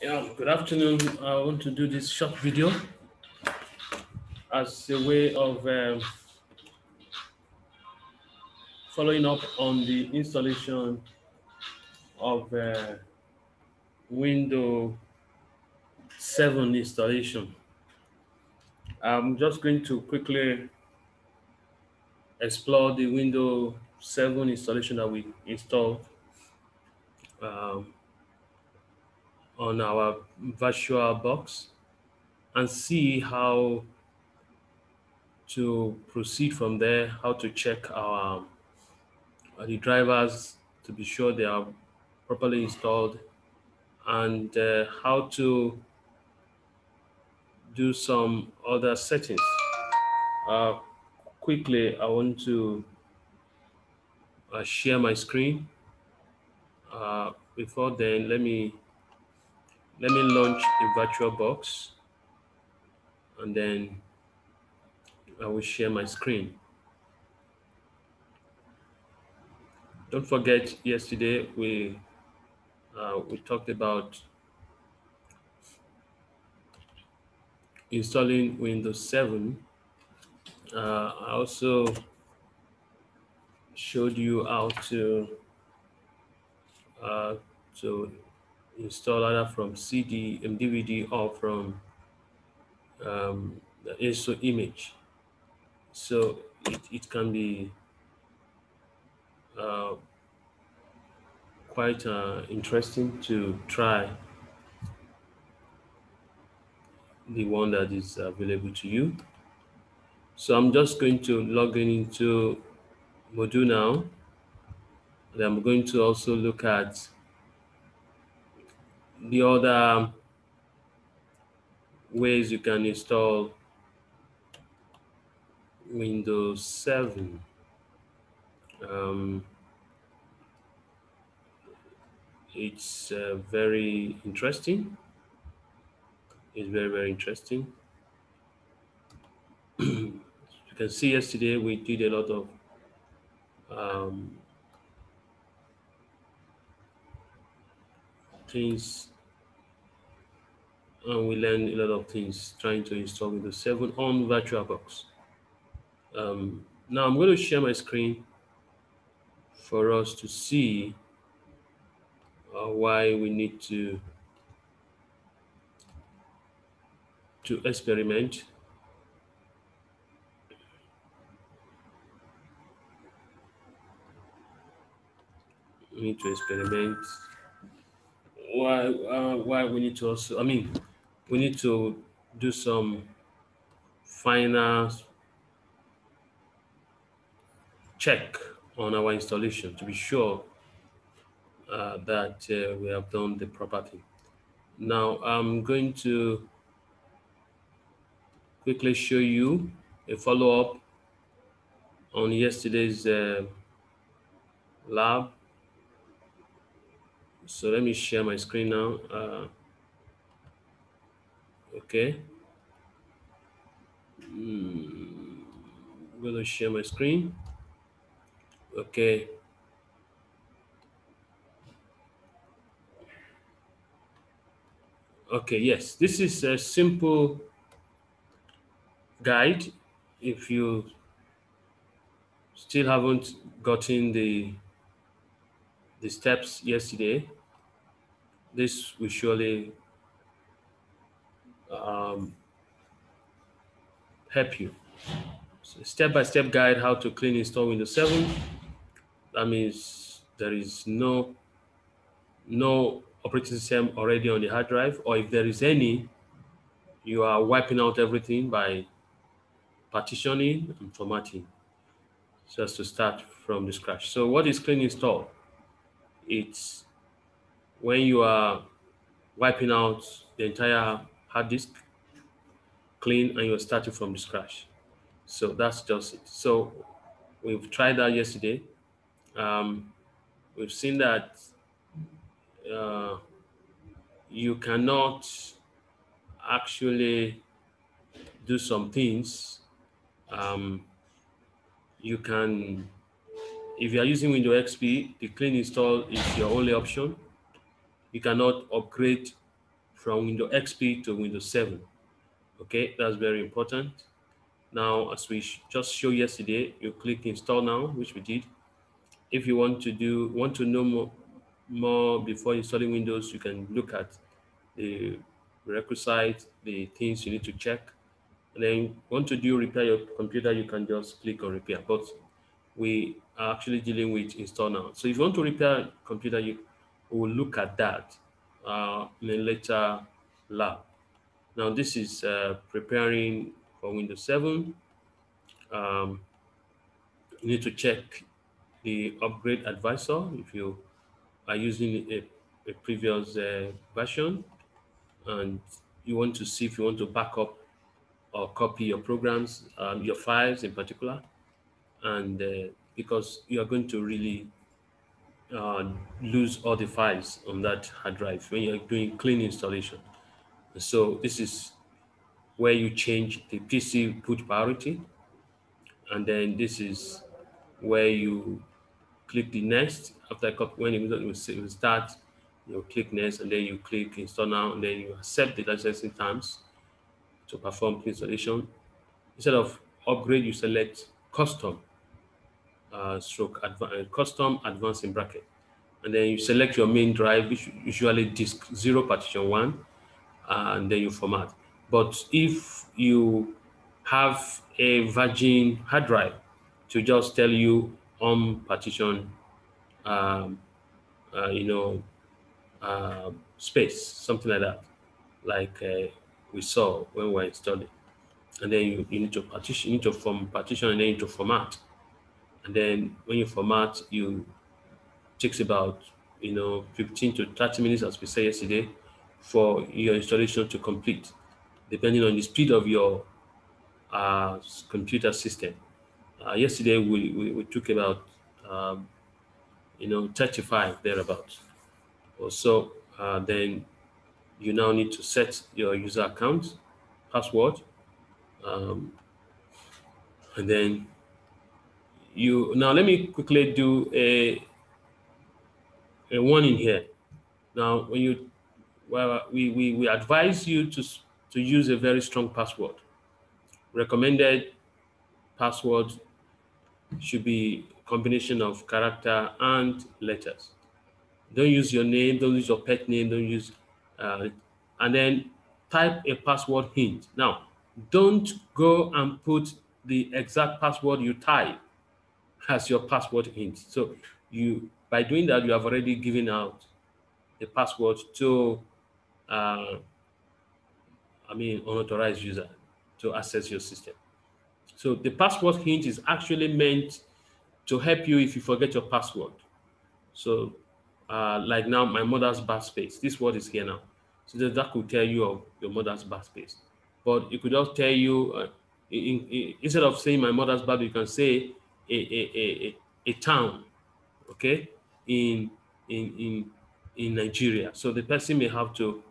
Yeah, good afternoon. I want to do this short video as a way of um, following up on the installation of uh, Windows 7 installation. I'm just going to quickly explore the Windows 7 installation that we installed um, on our virtual box and see how to proceed from there, how to check our uh, the drivers to be sure they are properly installed and uh, how to do some other settings. Uh, quickly, I want to uh, share my screen. Uh, before then, let me let me launch a virtual box and then I will share my screen. Don't forget, yesterday we uh, we talked about installing Windows 7. Uh, I also showed you how to uh, to install either from CD and DVD or from um, the ISO image. So it, it can be uh, quite uh, interesting to try the one that is available to you. So I'm just going to log in into Moodle now. And I'm going to also look at the other ways you can install Windows 7. Um, it's uh, very interesting. It's very, very interesting. you can see yesterday we did a lot of um, things and we learned a lot of things trying to install Windows 7 on VirtualBox. Um, now I'm going to share my screen for us to see uh, why we need to to experiment. We need to experiment. Why? Uh, why we need to also? I mean, we need to do some final check on our installation to be sure uh, that uh, we have done the proper thing. Now I'm going to quickly show you a follow-up on yesterday's uh, lab. So let me share my screen now. Uh, okay. Mm, I'm going to share my screen. Okay. Okay, yes, this is a simple guide. If you still haven't gotten the the steps yesterday, this will surely um, help you. Step-by-step -step guide how to clean install Windows 7. That means there is no no operating system already on the hard drive, or if there is any, you are wiping out everything by partitioning and formatting just to start from the scratch. So what is clean install? It's when you are wiping out the entire hard disk clean and you're starting from scratch. So that's just it. So we've tried that yesterday. Um, we've seen that uh, you cannot actually do some things. Um, you can, if you are using Windows XP, the clean install is your only option. You cannot upgrade from Windows XP to Windows 7. Okay, that's very important. Now, as we just showed yesterday, you click install now, which we did. If you want to do want to know more, more before installing Windows, you can look at the requisite, the things you need to check. And then want to do repair your computer, you can just click on repair. But we are actually dealing with install now. So if you want to repair computer, you will look at that uh, in a later lab. Now this is uh, preparing for Windows 7. Um, you need to check the upgrade advisor if you are using a, a previous uh, version and you want to see if you want to back up or copy your programs, um, your files in particular, and uh, because you are going to really uh, lose all the files on that hard drive when you're doing clean installation. So this is where you change the PC boot priority. And then this is where you click the next after when it will start, you click next and then you click install now and then you accept the licensing terms to perform installation. Instead of upgrade, you select custom uh, stroke adva uh, custom advanced in bracket. And then you select your main drive, which usually disk zero partition one, and then you format. But if you have a Virgin hard drive to just tell you on partition, um, uh, you know, uh, space, something like that, like uh, we saw when we were installing. And then you, you need to partition, you need to form partition and then you need to format. And then when you format, you takes about you know 15 to 30 minutes, as we said yesterday, for your installation to complete, depending on the speed of your uh, computer system. Uh, yesterday we, we, we, took about um, you know 35 thereabouts. Also, uh, then you now need to set your user account, password, um, and then you now let me quickly do a a warning here. Now, when you well, we, we, we advise you to, to use a very strong password. Recommended password should be combination of character and letters. Don't use your name, don't use your pet name, don't use, uh, and then type a password hint. Now, don't go and put the exact password you type as your password hint. So you, by doing that, you have already given out the password to, uh, I mean, unauthorized user to access your system. So the password hint is actually meant to help you if you forget your password. So uh, like now, my mother's birthplace, this word is here now. So that, that could tell you of your mother's birthplace. But it could also tell you, uh, in, in, instead of saying my mother's birth, you can say a, a, a, a town, okay, in, in, in, in Nigeria. So the person may have to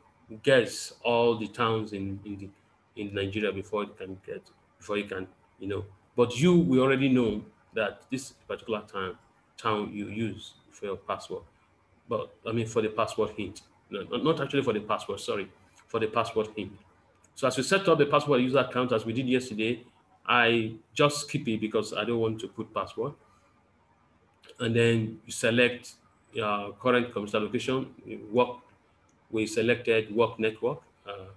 guess all the towns in, in, the, in Nigeria before it can get, before you can, you know. But you, we already know that this particular town, town you use for your password. But I mean, for the password hint, no, not actually for the password, sorry, for the password hint. So as we set up the password user account as we did yesterday, I just skip it because I don't want to put password. And then you select your current computer location, work, we selected work network uh,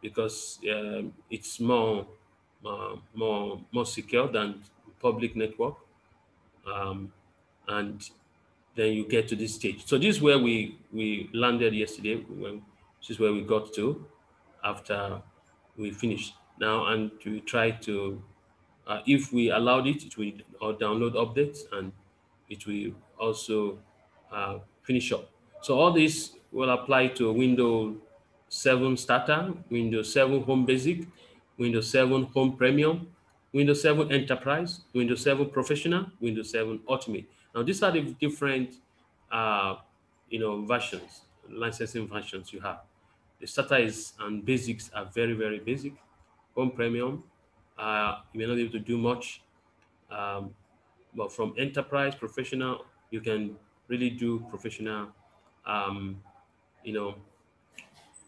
because um, it's more, uh, more, more secure than public network. Um, and then you get to this stage. So this is where we, we landed yesterday, when, this is where we got to after we finished now and to try to, uh, if we allowed it, it will uh, download updates and it will also uh, finish up. So all this will apply to Windows 7 Starter, Windows 7 Home Basic, Windows 7 Home Premium, Windows 7 Enterprise, Windows 7 Professional, Windows 7 Ultimate. Now these are the different, uh, you know, versions, licensing versions you have. The starter is and basics are very, very basic home premium, uh, you may not be able to do much. Um, but from enterprise professional, you can really do professional, um, you know,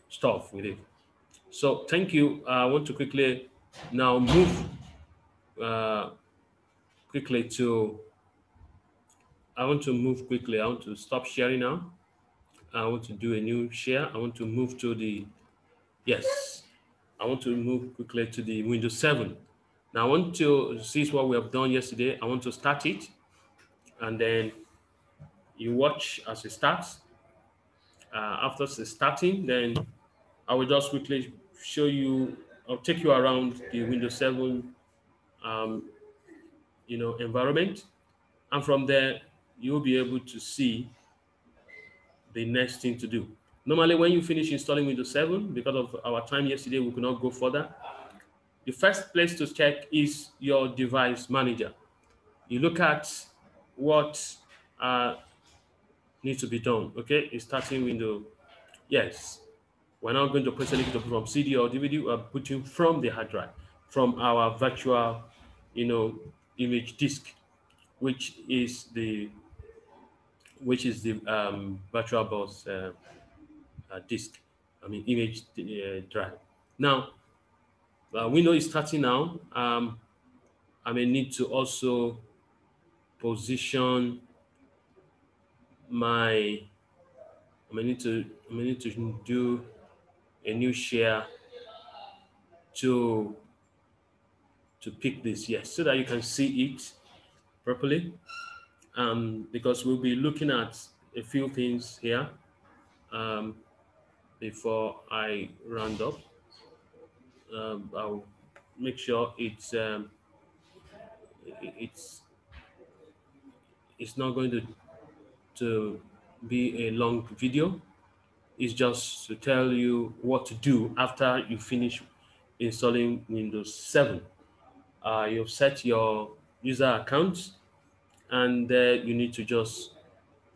stuff with it. So thank you. I want to quickly now move uh, quickly to, I want to move quickly. I want to stop sharing now. I want to do a new share. I want to move to the, yes, I want to move quickly to the Windows 7. Now I want to see what we have done yesterday. I want to start it and then you watch as it starts. Uh, after starting, then I will just quickly show you, I'll take you around the Windows 7 um, you know, environment. And from there, you'll be able to see the next thing to do. Normally, when you finish installing Windows 7, because of our time yesterday, we could not go further. The first place to check is your device manager. You look at what uh, needs to be done. Okay, it's starting window. Yes, we're not going to press anything from CD or DVD. We're putting from the hard drive, from our virtual, you know, image disk, which is the which is the um, VirtualBox uh, uh, disk, I mean image uh, drive. Now, uh, window is starting now. Um, I may need to also position my, I may need to, I may need to do a new share to to pick this yes so that you can see it properly um, because we'll be looking at a few things here um, before I round up. Um, I'll make sure it's um, it's it's not going to to be a long video. It's just to tell you what to do after you finish installing Windows 7. Uh, you've set your user account and uh, you need to just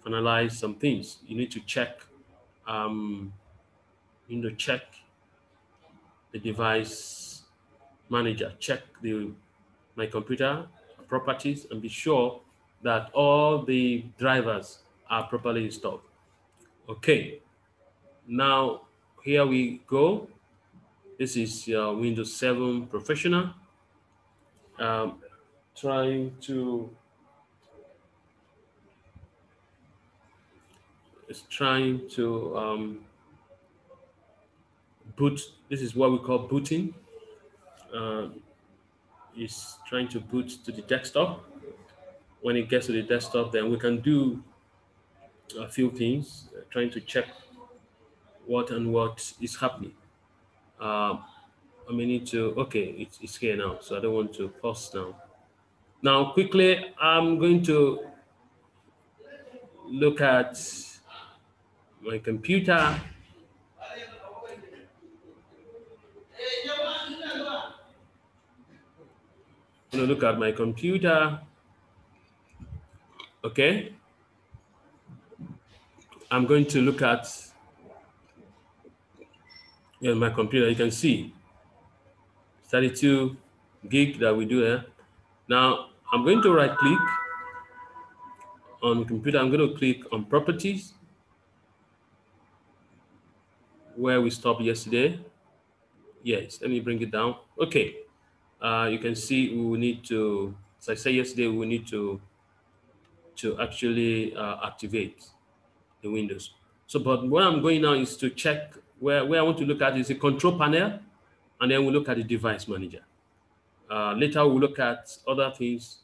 analyze some things. You need to check, um, you know, check the device manager, check the my computer properties, and be sure that all the drivers are properly installed. Okay, now here we go. This is your Windows 7 Professional. Um, trying to is trying to um, boot. This is what we call booting. Uh, is trying to boot to the desktop. When it gets to the desktop, then we can do a few things, uh, trying to check what and what is happening. Uh, I may need to, okay, it's, it's here now, so I don't want to pause now. Now, quickly, I'm going to look at my computer. I'm going to look at my computer. Okay. I'm going to look at yeah, my computer. You can see 32 gig that we do here. Now I'm going to right click on computer. I'm going to click on properties where we stopped yesterday. Yes, let me bring it down. Okay, uh, you can see we need to, as I said yesterday, we need to to actually uh, activate the windows. So, but what I'm going now is to check where, where I want to look at is the control panel, and then we'll look at the device manager. Uh, later, we'll look at other things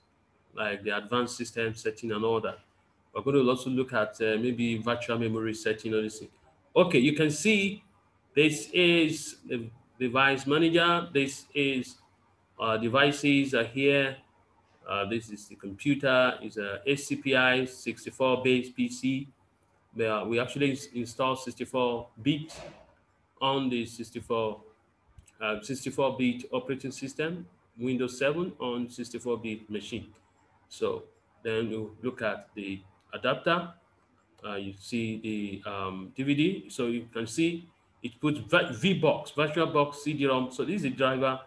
like the advanced system setting and all that. We're going to also look at uh, maybe virtual memory setting or this thing. Okay, you can see this is the device manager. This is devices are here. Uh, this is the computer. It's a ACPI 64-base PC. Where we actually install 64-bit on the 64 uh, 64-bit operating system, Windows 7 on 64-bit machine. So then you look at the adapter uh, you see the um, DVD. So you can see it puts VBox, VirtualBox CD-ROM. So this is a driver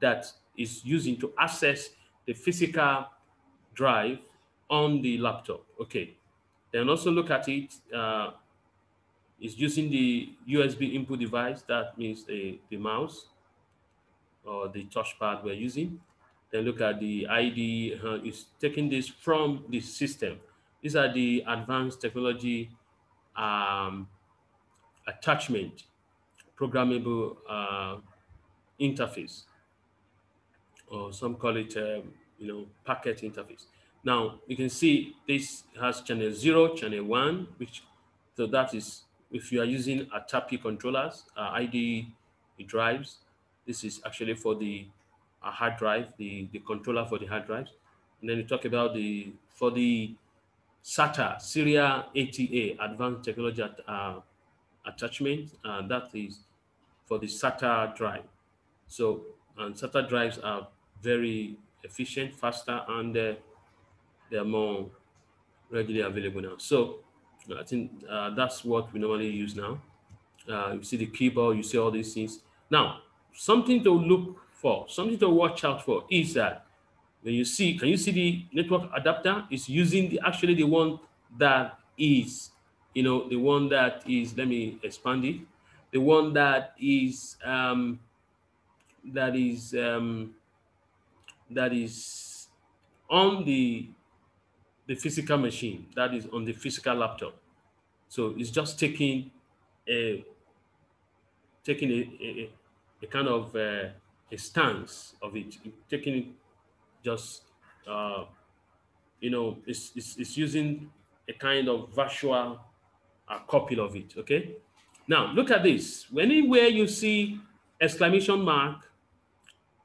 that is using to access the physical drive on the laptop. Okay. Then also look at it. Uh, is using the USB input device. That means the, the mouse or the touchpad we're using. Then look at the ID. Uh, it's taking this from the system. These are the advanced technology um, attachment programmable uh, interface, or some call it, um, you know, packet interface. Now you can see this has channel zero, channel one, which so that is if you are using ATAPI controllers, uh, ID drives, this is actually for the uh, hard drive, the, the controller for the hard drives. And then you talk about the, for the SATA, Serial ATA, Advanced Technology uh, Attachment, uh, that is for the SATA drive. So, and SATA drives are very efficient, faster, and uh, they are more readily available now. So, I think uh, that's what we normally use now. Uh, you see the keyboard, you see all these things. Now, something to look for, something to watch out for is that when you see, can you see the network adapter is using the actually the one that is, you know, the one that is, let me expand it, the one that is, um, that is, um, that is on the the physical machine that is on the physical laptop. So it's just taking a taking a, a, a kind of uh, a stance of it, taking it just uh, you know it's, it's, it's using a kind of virtual uh, copy of it. Okay. Now look at this. Anywhere you see exclamation mark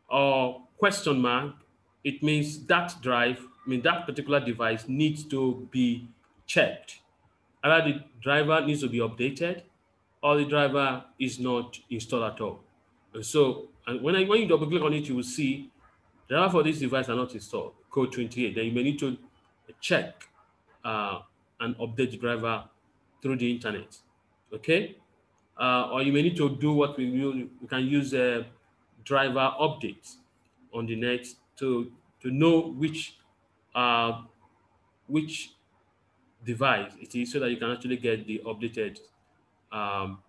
or question mark, it means that drive I mean, that particular device needs to be checked. Either the driver needs to be updated or the driver is not installed at all. And so and when, I, when you double click on it, you will see driver for this device are not installed, code 28. Then you may need to check uh, and update the driver through the internet. Okay? Uh, or you may need to do what we, we can use a driver update on the net to, to know which uh, which device it is so that you can actually get the updated um,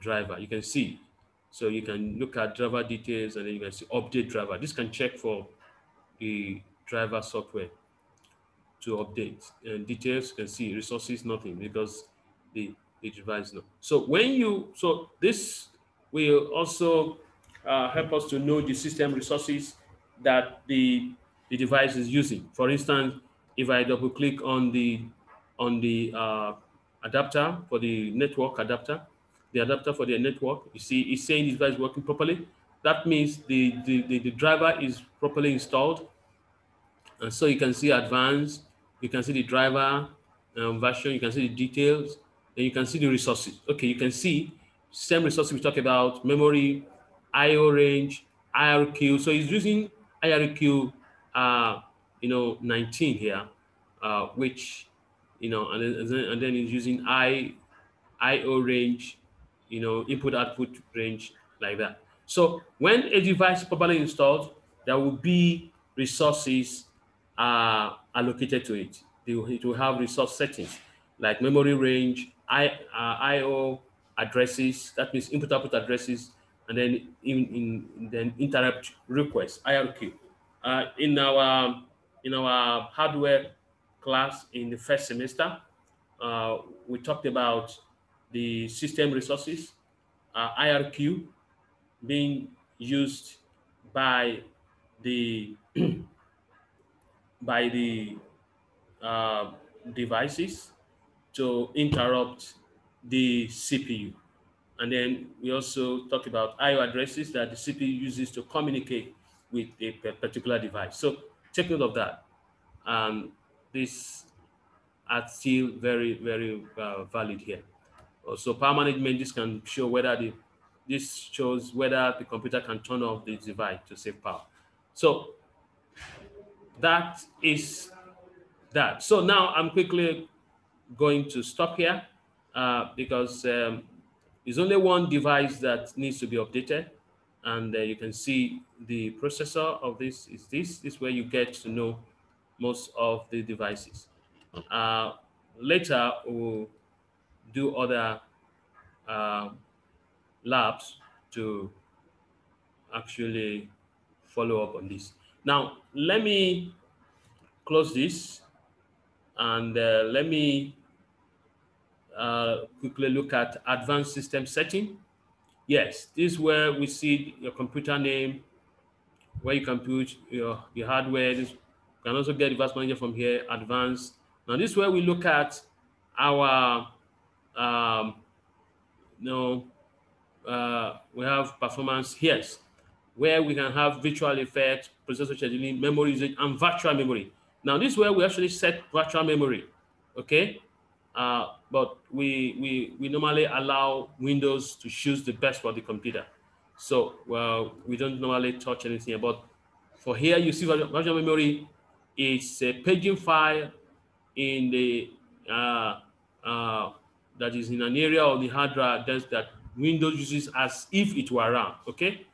driver. You can see. So you can look at driver details and then you can see update driver. This can check for the driver software to update. And details, you can see resources, nothing because the, the device no. So when you, so this will also uh, help us to know the system resources that the the device is using. For instance, if I double click on the on the uh, adapter for the network adapter, the adapter for the network, you see it's saying the device is working properly. That means the, the, the, the driver is properly installed. And so you can see advanced, you can see the driver um, version, you can see the details, and you can see the resources. Okay, you can see same resources we talk about, memory, IO range, IRQ. So he's using IRQ uh, you know, 19 here, uh, which, you know, and then, and then it's using I, IO range, you know, input output range like that. So when a device properly installed, there will be resources uh, allocated to it. It will have resource settings like memory range, I, uh, IO addresses, that means input output addresses, and then in, in then interrupt requests, IRQ uh, in our in our hardware class in the first semester, uh, we talked about the system resources, uh, IRQ, being used by the by the uh, devices to interrupt the CPU. And then we also talk about IO addresses that the CPU uses to communicate with a particular device. So take note of that. Um, this are still very, very uh, valid here. So power management, this can show whether the, this shows whether the computer can turn off the device to save power. So that is that. So now I'm quickly going to stop here uh, because um, there's only one device that needs to be updated and uh, you can see the processor of this is this. This is where you get to know most of the devices. Uh, later, we'll do other uh, labs to actually follow up on this. Now, let me close this and uh, let me uh, quickly look at advanced system setting. Yes, this is where we see your computer name, where you can put your, your hardware. This, you can also get device manager from here, advanced. Now this is where we look at our, um, you know, uh, we have performance here, where we can have virtual effect, processor scheduling, memory and virtual memory. Now this is where we actually set virtual memory, okay? Uh, but we, we, we normally allow Windows to choose the best for the computer. So well, we don't normally touch anything. But for here, you see virtual memory is a paging file in the uh, uh, that is in an area of the hard drive that Windows uses as if it were RAM. Okay,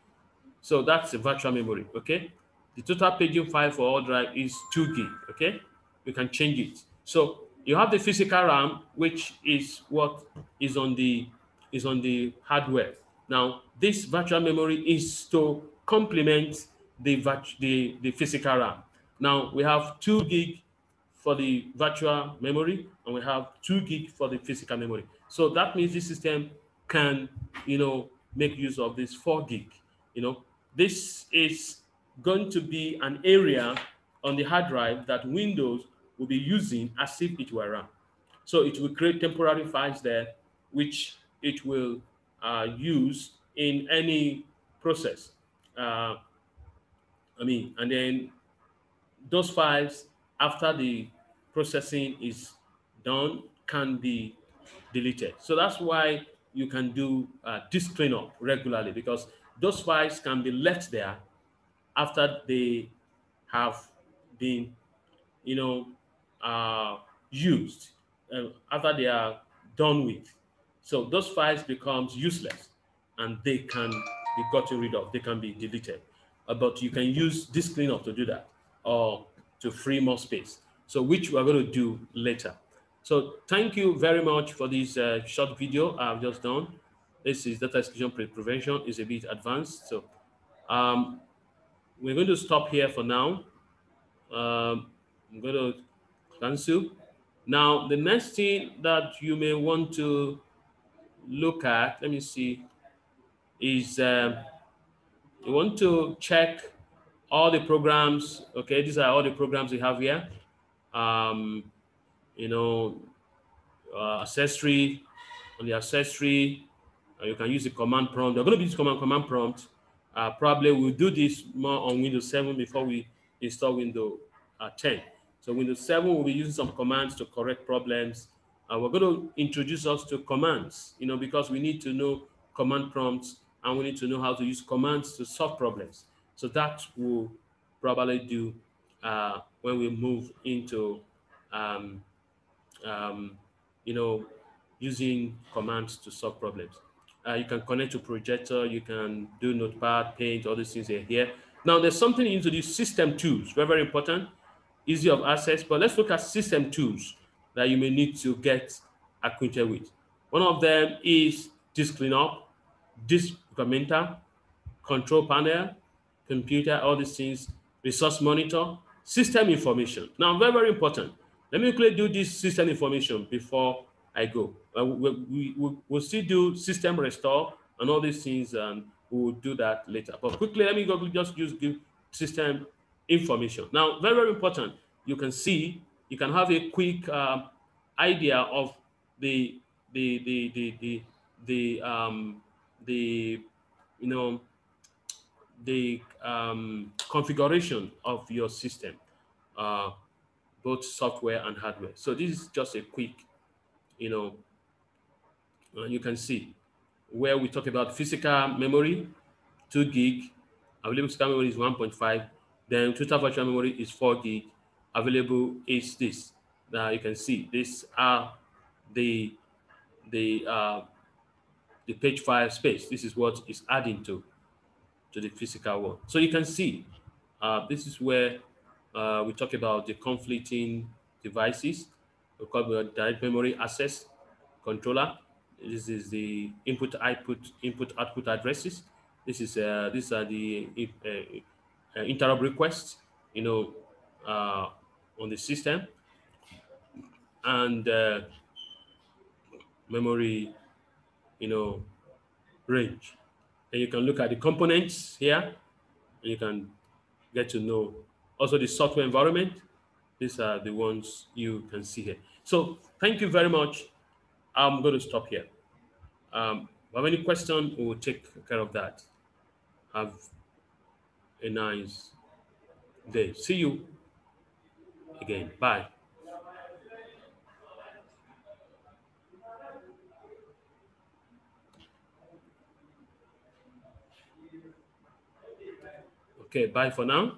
so that's a virtual memory. Okay, the total paging file for all drive is two gig. Okay, we can change it. So you have the physical RAM, which is what is on the is on the hardware. Now, this virtual memory is to complement the, the, the physical RAM. Now, we have 2 gig for the virtual memory, and we have 2 gig for the physical memory. So that means this system can, you know, make use of this 4 gig. You know, this is going to be an area on the hard drive that Windows will be using as if it were RAM. So it will create temporary files there, which it will uh, use in any process. Uh, I mean, and then those files, after the processing is done, can be deleted. So that's why you can do uh, disk cleanup regularly because those files can be left there after they have been, you know, uh, used, uh, after they are done with. So those files becomes useless and they can be gotten rid of. They can be deleted. Uh, but you can use disk cleanup to do that or to free more space. So which we're going to do later. So thank you very much for this uh, short video I've just done. This is data execution pre prevention is a bit advanced. So um, we're going to stop here for now. Um, I'm going to cancel. Now, the next thing that you may want to look at, let me see, is uh, you want to check all the programs. Okay, these are all the programs we have here. Um, you know, uh, accessory, on the accessory, uh, you can use the command prompt. They're going to be using command, command prompt. Uh, probably we'll do this more on Windows 7 before we install Windows uh, 10. So Windows 7 will be using some commands to correct problems uh, we're going to introduce us to commands, you know, because we need to know command prompts and we need to know how to use commands to solve problems. So that will probably do uh, when we move into, um, um, you know, using commands to solve problems. Uh, you can connect to projector, you can do notepad, paint, all these things are here. Now there's something into these system tools, very, very important, easy of access, but let's look at system tools that you may need to get acquainted with. One of them is disk cleanup, disk defragmenter, control panel, computer, all these things, resource monitor, system information. Now, very, very important. Let me quickly do this system information before I go. Uh, we, we, we, will still do system restore and all these things, and we will do that later. But quickly, let me go just use give system information. Now, very, very important. You can see you can have a quick um, idea of the the the the the the um, the you know the um, configuration of your system, uh, both software and hardware. So this is just a quick, you know, uh, you can see where we talk about physical memory, two gig, available memory is 1.5, then total virtual memory is four gig, available is this. Now you can see these are the the uh, the page file space. This is what is adding to to the physical world. So you can see uh, this is where uh, we talk about the conflicting devices. We call direct memory access controller. This is the input output input output addresses. This is uh, these are the uh, interrupt requests. You know, uh, on the system and uh, memory, you know, range. And you can look at the components here, and you can get to know also the software environment. These are the ones you can see here. So thank you very much. I'm going to stop here. Um, have any question, we will take care of that. Have a nice day. See you again. Bye. Okay, bye for now.